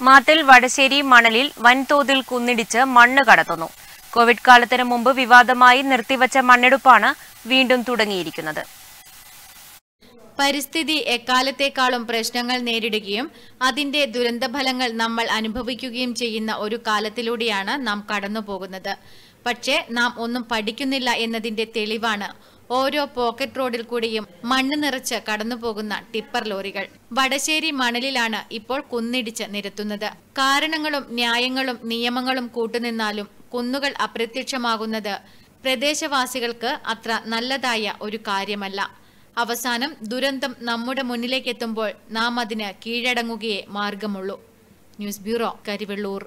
മാത്തിൽ വടശ്ശേരി മണലിൽ വൻതോതിൽ കുന്നിടിച്ച് മണ്ണ് കടത്തുന്നു. കോവിഡ് കാലത്തിന് മുമ്പ് വിവാദമായി നിർത്തിവച്ച മണ്ണെടുപ്പാണ് വീണ്ടും തുടങ്ങിയിരിക്കുന്നത്. പരിസ്ഥിതി എക്കാലത്തേക്കാളും പ്രശ്നങ്ങൾ നേരിടുകയും അതിന്റെ ദുരന്തഫലങ്ങൾ നമ്മൾ അനുഭവിക്കുകയും ചെയ്യുന്ന ഒരു കാലത്തിലൂടെയാണ് നാം കടന്നുപോകുന്നത്. പക്ഷേ നാം ഒന്നും പഠിക്കുന്നില്ല എന്നതിന്റെ തെളിവാണ് ഓരോ പോക്കറ്റ് റോഡിൽ കൂടിയും മണ്ണ് നിറച്ച് കടന്നുപോകുന്ന ടിപ്പർ ലോറികൾ. വടശ്ശേരി മണലിലാണ് ഇപ്പോൾ കുന്നിടിച്ച് നിരത്തുന്നത്. കാരണങ്ങളും ന്യായങ്ങളും നിയമങ്ങളും കൂട്ടുനിന്നാലും കുന്നുകൾ അപ്രത്യക്ഷമാകുന്നത് പ്രദേശവാസികൾക്ക് അത്ര നല്ലതായ ഒരു കാര്യമല്ല. അവസാനം ദുരന്തം നമ്മുടെ മുന്നിലേക്കെത്തുമ്പോൾ നാം അതിന് കീഴടങ്ങുകയേ മാർഗമുള്ളൂ. News bureau Karivellur.